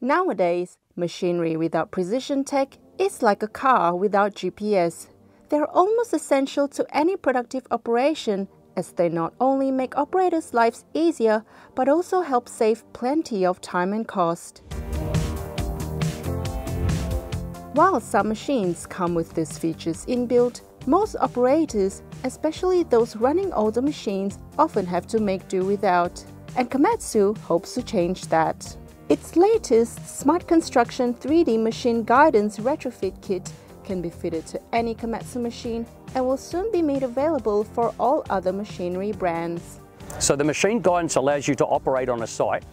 Nowadays, machinery without precision tech is like a car without GPS. They're almost essential to any productive operation as they not only make operators' lives easier but also help save plenty of time and cost. While some machines come with these features inbuilt, most operators, especially those running older machines, often have to make do without. And Komatsu hopes to change that. Its latest Smart Construction 3D Machine Guidance Retrofit Kit can be fitted to any Komatsu machine and will soon be made available for all other machinery brands. So the machine guidance allows you to operate on a site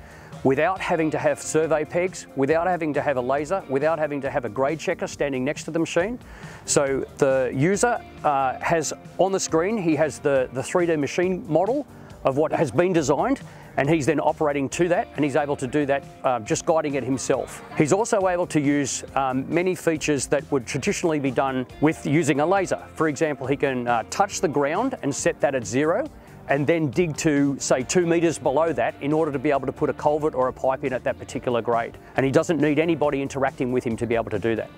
without having to have survey pegs, without having to have a laser, without having to have a grade checker standing next to the machine. So the user uh, has on the screen, he has the, the 3D machine model of what has been designed and he's then operating to that and he's able to do that uh, just guiding it himself. He's also able to use um, many features that would traditionally be done with using a laser. For example, he can uh, touch the ground and set that at zero and then dig to say two metres below that in order to be able to put a culvert or a pipe in at that particular grade. And he doesn't need anybody interacting with him to be able to do that.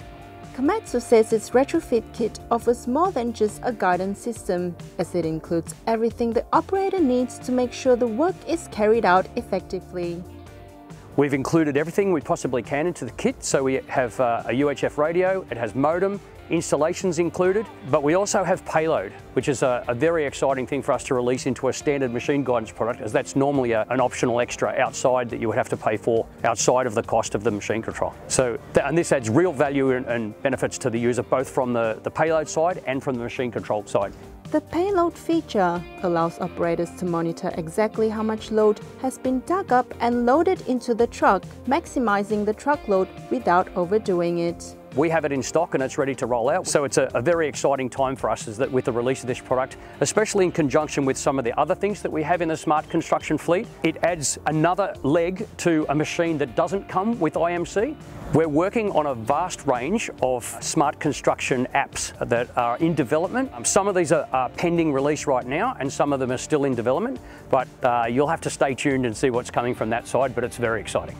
Komatsu says its retrofit kit offers more than just a guidance system, as it includes everything the operator needs to make sure the work is carried out effectively. We've included everything we possibly can into the kit, so we have uh, a UHF radio, it has modem, installations included, but we also have payload, which is a, a, very exciting thing for us to release into a standard machine guidance product, as that's normally a, an optional extra outside that you would have to pay for outside of the cost of the machine control. So, and this adds real value and, and benefits to the user, both from the, the payload side and from the machine control side. The payload feature allows operators to monitor exactly how much load has been dug up and loaded into the truck, maximizing the truck load without overdoing it. We have it in stock and it's ready to roll out. So it's a, a, very exciting time for us is that with the release of this product, especially in conjunction with some of the other things that we have in the smart construction fleet, it adds another leg to a machine that doesn't come with IMC. We're working on a vast range of smart construction apps that are in development. Um, some of these are, are, pending release right now and some of them are still in development, but uh, you'll have to stay tuned and see what's coming from that side, but it's very exciting.